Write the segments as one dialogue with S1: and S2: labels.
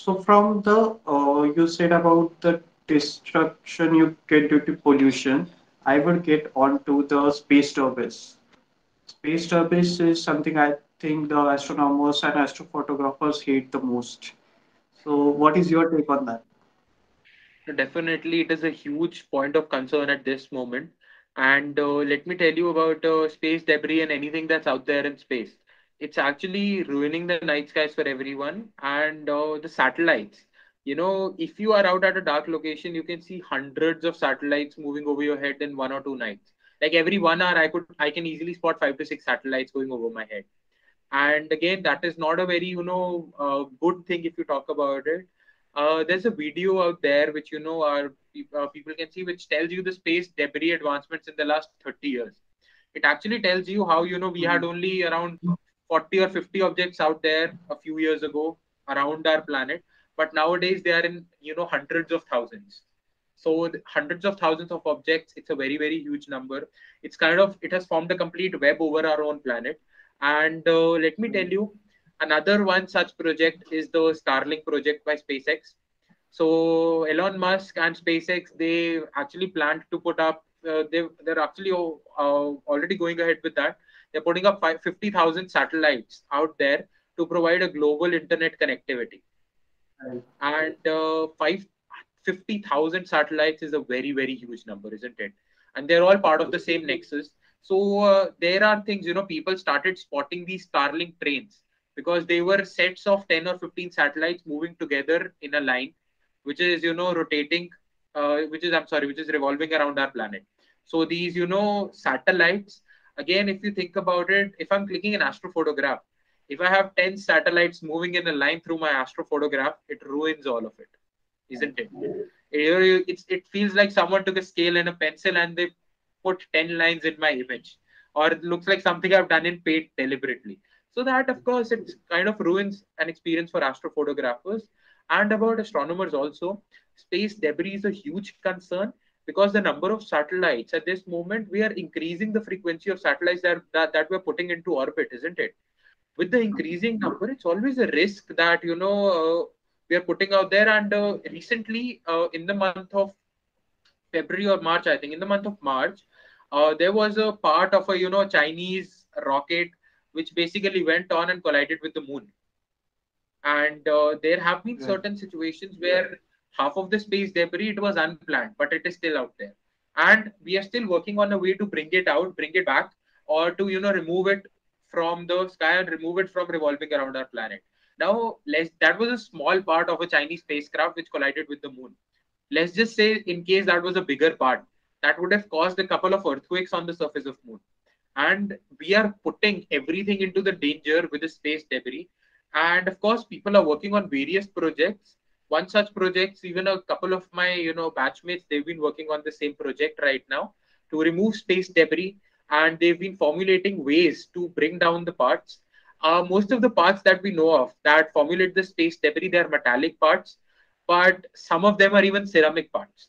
S1: So from the uh, you said about the destruction you get due to pollution, I would get onto the space debris. Space debris is something I think the astronomers and astrophotographers hate the most. So what is your take on that?
S2: Definitely, it is a huge point of concern at this moment. And uh, let me tell you about uh, space debris and anything that's out there in space. It's actually ruining the night skies for everyone and uh, the satellites. You know, if you are out at a dark location, you can see hundreds of satellites moving over your head in one or two nights. Like every one hour, I could I can easily spot five to six satellites going over my head. And again, that is not a very you know uh, good thing if you talk about it uh, there's a video out there which you know our uh, people can see which tells you the space debris advancements in the last 30 years it actually tells you how you know we had mm-hmm. only around 40 or 50 objects out there a few years ago around our planet but nowadays they are in you know hundreds of thousands so hundreds of thousands of objects it's a very very huge number it's kind of it has formed a complete web over our own planet and uh, let me tell you Another one such project is the Starlink project by SpaceX. So Elon Musk and SpaceX, they actually planned to put up. Uh, they they're actually uh, already going ahead with that. They're putting up 50,000 satellites out there to provide a global internet connectivity. Right. And uh, 50,000 satellites is a very, very huge number, isn't it? And they're all part of the same nexus. So uh, there are things, you know, people started spotting these Starlink trains because they were sets of 10 or 15 satellites moving together in a line which is you know rotating uh, which is i'm sorry which is revolving around our planet so these you know satellites again if you think about it if i'm clicking an astrophotograph if i have 10 satellites moving in a line through my astrophotograph it ruins all of it isn't it? It's, it feels like someone took a scale and a pencil and they put 10 lines in my image or it looks like something i've done in paint deliberately. So that, of course, it kind of ruins an experience for astrophotographers and about astronomers also. Space debris is a huge concern because the number of satellites at this moment, we are increasing the frequency of satellites that, that, that we're putting into orbit, isn't it? With the increasing number, it's always a risk that, you know, uh, we are putting out there. And uh, recently, uh, in the month of February or March, I think, in the month of March, uh, there was a part of a, you know, Chinese rocket which basically went on and collided with the moon. And uh, there have been yeah. certain situations where half of the space debris it was unplanned, but it is still out there. And we are still working on a way to bring it out, bring it back, or to you know remove it from the sky and remove it from revolving around our planet. Now, that was a small part of a Chinese spacecraft which collided with the moon. Let's just say, in case that was a bigger part, that would have caused a couple of earthquakes on the surface of moon and we are putting everything into the danger with the space debris and of course people are working on various projects one such projects even a couple of my you know batchmates they've been working on the same project right now to remove space debris and they've been formulating ways to bring down the parts uh, most of the parts that we know of that formulate the space debris they're metallic parts but some of them are even ceramic parts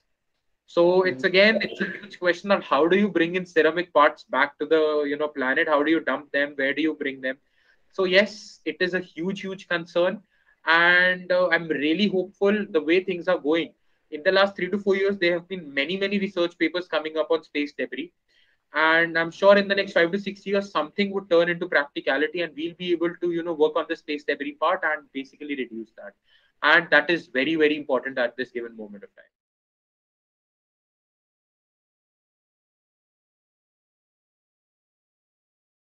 S2: so it's again it's a huge question of how do you bring in ceramic parts back to the you know planet? How do you dump them? Where do you bring them? So yes, it is a huge huge concern, and uh, I'm really hopeful the way things are going. In the last three to four years, there have been many many research papers coming up on space debris, and I'm sure in the next five to six years something would turn into practicality, and we'll be able to you know work on the space debris part and basically reduce that, and that is very very important at this given moment of time.